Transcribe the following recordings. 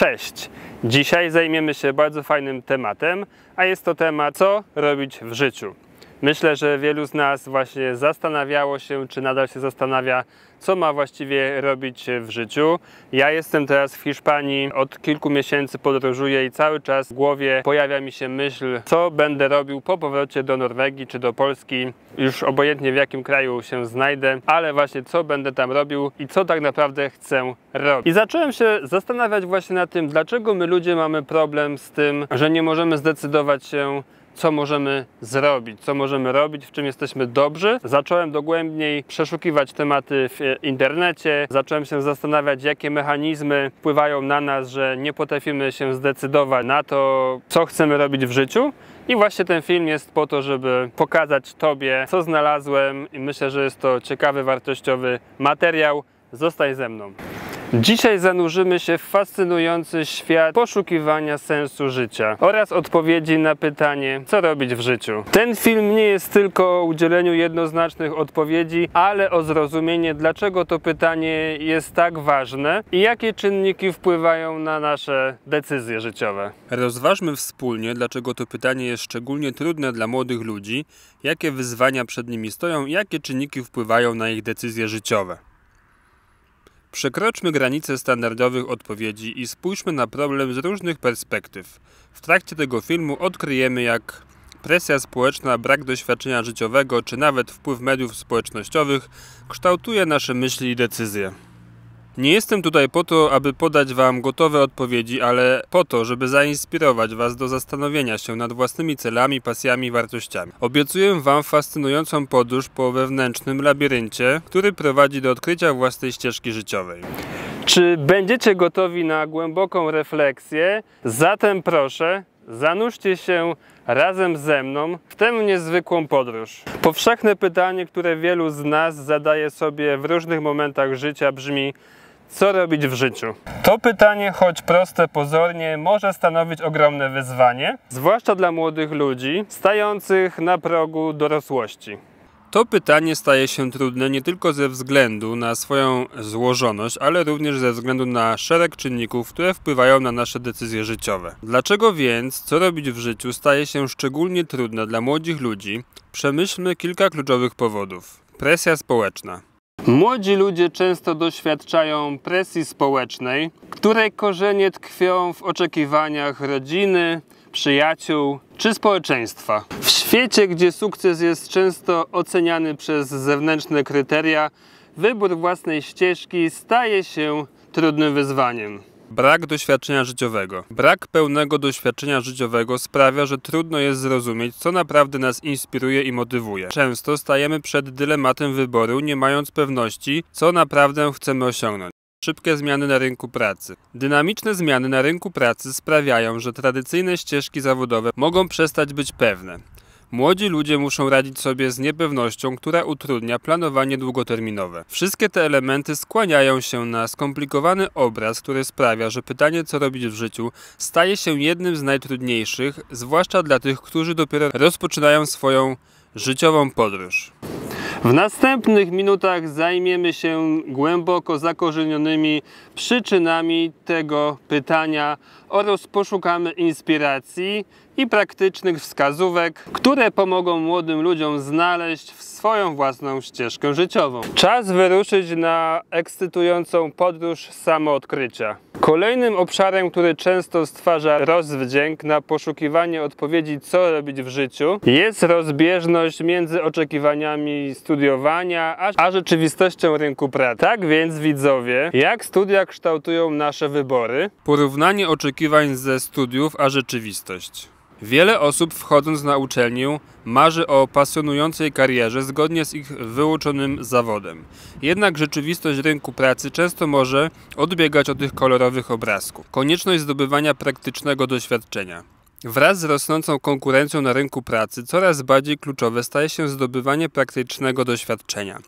Cześć! Dzisiaj zajmiemy się bardzo fajnym tematem, a jest to temat co robić w życiu. Myślę, że wielu z nas właśnie zastanawiało się, czy nadal się zastanawia, co ma właściwie robić w życiu. Ja jestem teraz w Hiszpanii, od kilku miesięcy podróżuję i cały czas w głowie pojawia mi się myśl, co będę robił po powrocie do Norwegii czy do Polski, już obojętnie w jakim kraju się znajdę, ale właśnie co będę tam robił i co tak naprawdę chcę robić. I zacząłem się zastanawiać właśnie nad tym, dlaczego my ludzie mamy problem z tym, że nie możemy zdecydować się co możemy zrobić, co możemy robić, w czym jesteśmy dobrzy. Zacząłem dogłębniej przeszukiwać tematy internecie, zacząłem się zastanawiać, jakie mechanizmy wpływają na nas, że nie potrafimy się zdecydować na to, co chcemy robić w życiu. I właśnie ten film jest po to, żeby pokazać Tobie, co znalazłem i myślę, że jest to ciekawy, wartościowy materiał. Zostań ze mną. Dzisiaj zanurzymy się w fascynujący świat poszukiwania sensu życia oraz odpowiedzi na pytanie, co robić w życiu. Ten film nie jest tylko o udzieleniu jednoznacznych odpowiedzi, ale o zrozumienie, dlaczego to pytanie jest tak ważne i jakie czynniki wpływają na nasze decyzje życiowe. Rozważmy wspólnie, dlaczego to pytanie jest szczególnie trudne dla młodych ludzi, jakie wyzwania przed nimi stoją i jakie czynniki wpływają na ich decyzje życiowe. Przekroczmy granice standardowych odpowiedzi i spójrzmy na problem z różnych perspektyw. W trakcie tego filmu odkryjemy, jak presja społeczna, brak doświadczenia życiowego czy nawet wpływ mediów społecznościowych kształtuje nasze myśli i decyzje. Nie jestem tutaj po to, aby podać Wam gotowe odpowiedzi, ale po to, żeby zainspirować Was do zastanowienia się nad własnymi celami, pasjami i wartościami. Obiecuję Wam fascynującą podróż po wewnętrznym labiryncie, który prowadzi do odkrycia własnej ścieżki życiowej. Czy będziecie gotowi na głęboką refleksję? Zatem proszę, zanurzcie się razem ze mną w tę niezwykłą podróż. Powszechne pytanie, które wielu z nas zadaje sobie w różnych momentach życia brzmi: co robić w życiu? To pytanie, choć proste pozornie, może stanowić ogromne wyzwanie, zwłaszcza dla młodych ludzi stających na progu dorosłości. To pytanie staje się trudne nie tylko ze względu na swoją złożoność, ale również ze względu na szereg czynników, które wpływają na nasze decyzje życiowe. Dlaczego więc, co robić w życiu, staje się szczególnie trudne dla młodych ludzi? Przemyślmy kilka kluczowych powodów. Presja społeczna. Młodzi ludzie często doświadczają presji społecznej, której korzenie tkwią w oczekiwaniach rodziny, przyjaciół czy społeczeństwa. W świecie, gdzie sukces jest często oceniany przez zewnętrzne kryteria, wybór własnej ścieżki staje się trudnym wyzwaniem. Brak doświadczenia życiowego. Brak pełnego doświadczenia życiowego sprawia, że trudno jest zrozumieć, co naprawdę nas inspiruje i motywuje. Często stajemy przed dylematem wyboru, nie mając pewności, co naprawdę chcemy osiągnąć. Szybkie zmiany na rynku pracy. Dynamiczne zmiany na rynku pracy sprawiają, że tradycyjne ścieżki zawodowe mogą przestać być pewne. Młodzi ludzie muszą radzić sobie z niepewnością, która utrudnia planowanie długoterminowe. Wszystkie te elementy skłaniają się na skomplikowany obraz, który sprawia, że pytanie, co robić w życiu, staje się jednym z najtrudniejszych, zwłaszcza dla tych, którzy dopiero rozpoczynają swoją życiową podróż. W następnych minutach zajmiemy się głęboko zakorzenionymi przyczynami tego pytania oraz poszukamy inspiracji i praktycznych wskazówek, które pomogą młodym ludziom znaleźć swoją własną ścieżkę życiową. Czas wyruszyć na ekscytującą podróż samoodkrycia. Kolejnym obszarem, który często stwarza rozwdzięk na poszukiwanie odpowiedzi, co robić w życiu, jest rozbieżność między oczekiwaniami studiowania a, rzeczywistością rynku pracy. Tak więc, widzowie, jak studia kształtują nasze wybory? Porównanie oczekiwań ze studiów a rzeczywistość. Wiele osób wchodząc na uczelnię marzy o pasjonującej karierze zgodnie z ich wyuczonym zawodem. Jednak rzeczywistość rynku pracy często może odbiegać od tych kolorowych obrazków. Konieczność zdobywania praktycznego doświadczenia. Wraz z rosnącą konkurencją na rynku pracy coraz bardziej kluczowe staje się zdobywanie praktycznego doświadczenia.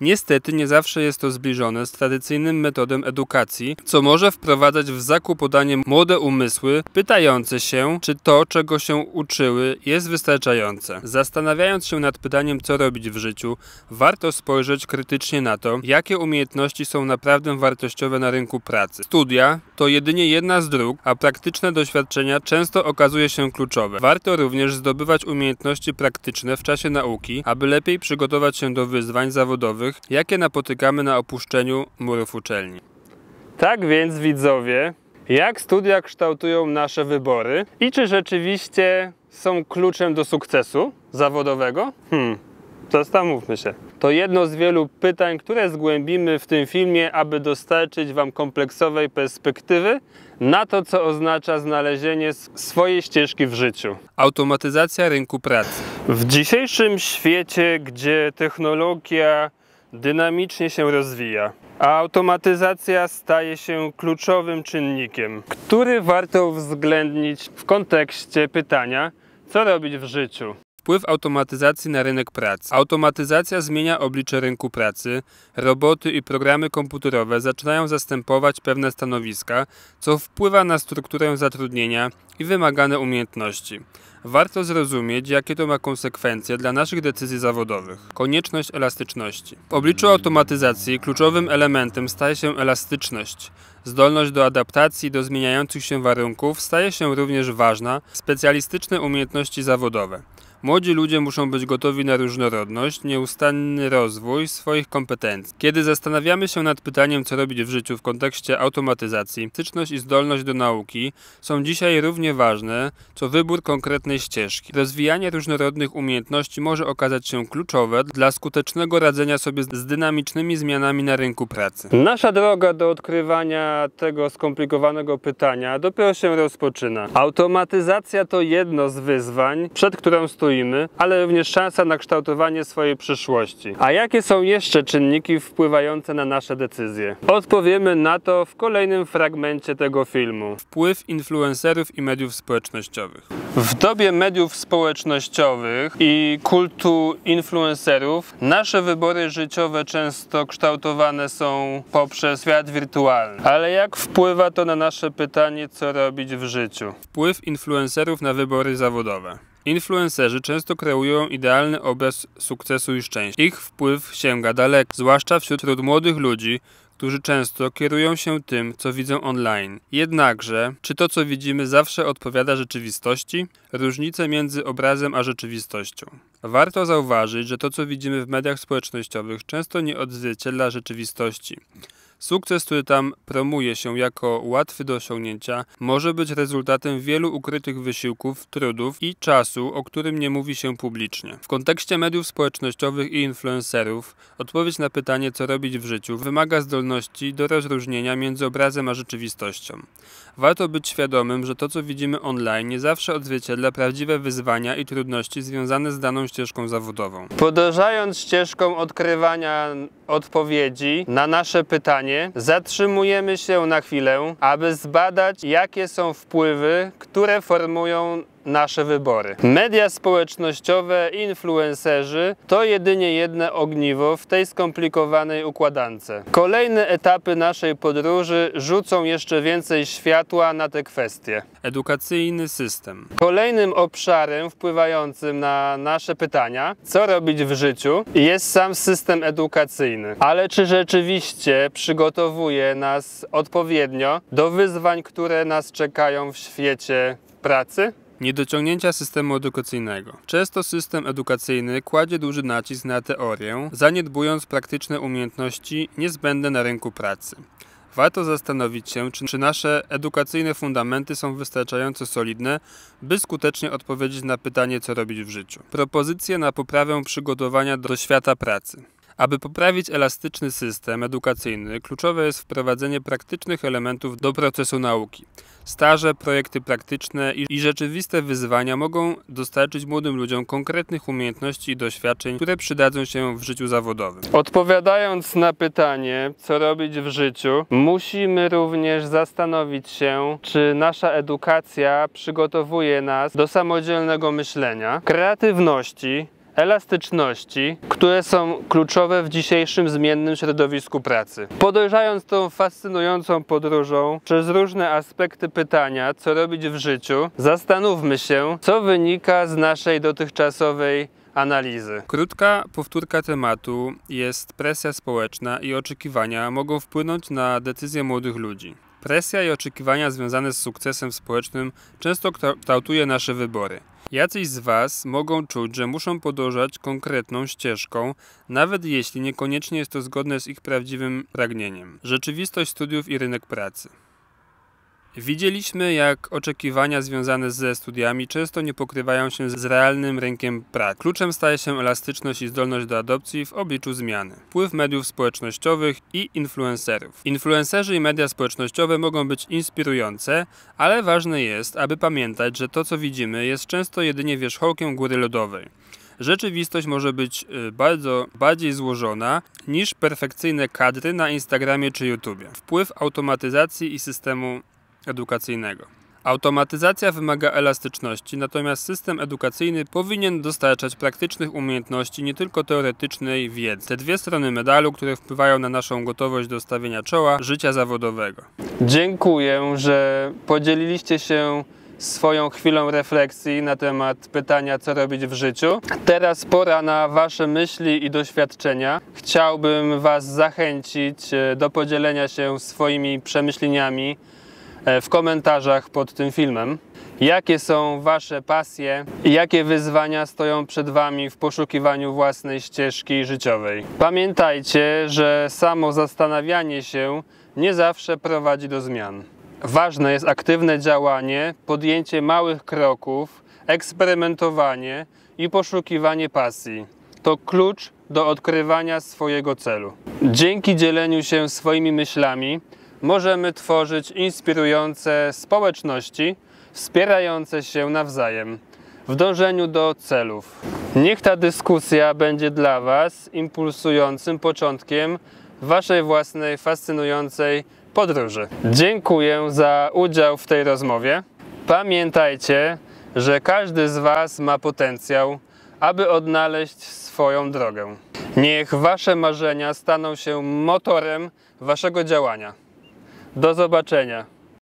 Niestety nie zawsze jest to zbliżone z tradycyjnym metodem edukacji, co może wprowadzać w zakłopotanie młode umysły pytające się, czy to, czego się uczyły, jest wystarczające. Zastanawiając się nad pytaniem, co robić w życiu, warto spojrzeć krytycznie na to, jakie umiejętności są naprawdę wartościowe na rynku pracy. Studia to jedynie jedna z dróg, a praktyczne doświadczenia często okazuje się kluczowe. Warto również zdobywać umiejętności praktyczne w czasie nauki, aby lepiej przygotować się do wyzwań zawodowych, jakie napotykamy na opuszczeniu murów uczelni. Tak więc, widzowie, jak studia kształtują nasze wybory i czy rzeczywiście są kluczem do sukcesu zawodowego? Hmm, zastanówmy się. To jedno z wielu pytań, które zgłębimy w tym filmie, aby dostarczyć Wam kompleksowej perspektywy na to, co oznacza znalezienie swojej ścieżki w życiu. Automatyzacja rynku pracy. W dzisiejszym świecie, gdzie technologia dynamicznie się rozwija, a automatyzacja staje się kluczowym czynnikiem, który warto uwzględnić w kontekście pytania, co robić w życiu. Wpływ automatyzacji na rynek pracy. Automatyzacja zmienia oblicze rynku pracy. Roboty i programy komputerowe zaczynają zastępować pewne stanowiska, co wpływa na strukturę zatrudnienia i wymagane umiejętności. Warto zrozumieć, jakie to ma konsekwencje dla naszych decyzji zawodowych. Konieczność elastyczności. W obliczu automatyzacji kluczowym elementem staje się elastyczność. Zdolność do adaptacji do zmieniających się warunków staje się również ważna. Specjalistyczne umiejętności zawodowe. Młodzi ludzie muszą być gotowi na różnorodność, nieustanny rozwój swoich kompetencji. Kiedy zastanawiamy się nad pytaniem, co robić w życiu w kontekście automatyzacji, styczność i zdolność do nauki są dzisiaj równie ważne, co wybór konkretnej ścieżki. Rozwijanie różnorodnych umiejętności może okazać się kluczowe dla skutecznego radzenia sobie z dynamicznymi zmianami na rynku pracy. Nasza droga do odkrywania tego skomplikowanego pytania dopiero się rozpoczyna. Automatyzacja to jedno z wyzwań, przed którą stoimy ale również szansa na kształtowanie swojej przyszłości. A jakie są jeszcze czynniki wpływające na nasze decyzje? Odpowiemy na to w kolejnym fragmencie tego filmu. Wpływ influencerów i mediów społecznościowych. W dobie mediów społecznościowych i kultu influencerów nasze wybory życiowe często kształtowane są poprzez świat wirtualny. Ale jak wpływa to na nasze pytanie, co robić w życiu? Wpływ influencerów na wybory zawodowe. Influencerzy często kreują idealny obraz sukcesu i szczęścia. Ich wpływ sięga daleko, zwłaszcza wśród młodych ludzi, którzy często kierują się tym, co widzą online. Jednakże, czy to, co widzimy, zawsze odpowiada rzeczywistości? Różnice między obrazem a rzeczywistością. Warto zauważyć, że to, co widzimy w mediach społecznościowych, często nie odzwierciedla rzeczywistości. Sukces, który tam promuje się jako łatwy do osiągnięcia, może być rezultatem wielu ukrytych wysiłków, trudów i czasu, o którym nie mówi się publicznie. W kontekście mediów społecznościowych i influencerów, odpowiedź na pytanie, co robić w życiu, wymaga zdolności do rozróżnienia między obrazem a rzeczywistością. Warto być świadomym, że to, co widzimy online, nie zawsze odzwierciedla prawdziwe wyzwania i trudności związane z daną ścieżką zawodową. Podążając ścieżką odkrywania odpowiedzi na nasze zatrzymujemy się na chwilę, aby zbadać, jakie są wpływy, które formują nasze wybory. Media społecznościowe, influencerzy to jedynie jedno ogniwo w tej skomplikowanej układance. Kolejne etapy naszej podróży rzucą jeszcze więcej światła na te kwestie. Edukacyjny system. Kolejnym obszarem wpływającym na nasze pytania, co robić w życiu, jest sam system edukacyjny. Ale czy rzeczywiście przygotowuje nas odpowiednio do wyzwań, które nas czekają w świecie pracy? Niedociągnięcia systemu edukacyjnego. Często system edukacyjny kładzie duży nacisk na teorię, zaniedbując praktyczne umiejętności niezbędne na rynku pracy. Warto zastanowić się, czy, czy nasze edukacyjne fundamenty są wystarczająco solidne, by skutecznie odpowiedzieć na pytanie, co robić w życiu. Propozycje na poprawę przygotowania do świata pracy. Aby poprawić elastyczny system edukacyjny, kluczowe jest wprowadzenie praktycznych elementów do procesu nauki. Staże, projekty praktyczne i, rzeczywiste wyzwania mogą dostarczyć młodym ludziom konkretnych umiejętności i doświadczeń, które przydadzą się w życiu zawodowym. Odpowiadając na pytanie, co robić w życiu, musimy również zastanowić się, czy nasza edukacja przygotowuje nas do samodzielnego myślenia, kreatywności, elastyczności, które są kluczowe w dzisiejszym zmiennym środowisku pracy. Podążając tą fascynującą podróżą przez różne aspekty pytania, co robić w życiu, zastanówmy się, co wynika z naszej dotychczasowej analizy. Krótka powtórka tematu jest presja społeczna i oczekiwania mogą wpłynąć na decyzje młodych ludzi. Presja i oczekiwania związane z sukcesem społecznym często kształtuje nasze wybory. Jacyś z Was mogą czuć, że muszą podążać konkretną ścieżką, nawet jeśli niekoniecznie jest to zgodne z ich prawdziwym pragnieniem. Rzeczywistość studiów i rynek pracy. Widzieliśmy, jak oczekiwania związane ze studiami często nie pokrywają się z realnym rynkiem pracy. Kluczem staje się elastyczność i zdolność do adopcji w obliczu zmiany. Wpływ mediów społecznościowych i influencerów. Influencerzy i media społecznościowe mogą być inspirujące, ale ważne jest, aby pamiętać, że to co widzimy jest często jedynie wierzchołkiem góry lodowej. Rzeczywistość może być y, bardzo bardziej złożona niż perfekcyjne kadry na Instagramie czy YouTube. Wpływ automatyzacji i systemu edukacyjnego. Automatyzacja wymaga elastyczności, natomiast system edukacyjny powinien dostarczać praktycznych umiejętności, nie tylko teoretycznej wiedzy. Te dwie strony medalu, które wpływają na naszą gotowość do stawienia czoła życia zawodowego. Dziękuję, że podzieliliście się swoją chwilą refleksji na temat pytania, co robić w życiu. Teraz pora na Wasze myśli i doświadczenia. Chciałbym Was zachęcić e, do podzielenia się swoimi przemyśleniami w komentarzach pod tym filmem. Jakie są Wasze pasje i jakie wyzwania stoją przed Wami w poszukiwaniu własnej ścieżki życiowej? Pamiętajcie, że samo zastanawianie się nie zawsze prowadzi do zmian. Ważne jest aktywne działanie, podjęcie małych kroków, eksperymentowanie i poszukiwanie pasji. To klucz do odkrywania swojego celu. Dzięki dzieleniu się swoimi myślami, możemy tworzyć inspirujące społeczności, wspierające się nawzajem w dążeniu do celów. Niech ta dyskusja będzie dla Was impulsującym początkiem Waszej własnej fascynującej podróży. Dziękuję za udział w tej rozmowie. Pamiętajcie, że każdy z Was ma potencjał, aby odnaleźć swoją drogę. Niech Wasze marzenia staną się motorem Waszego działania. Do zobaczenia.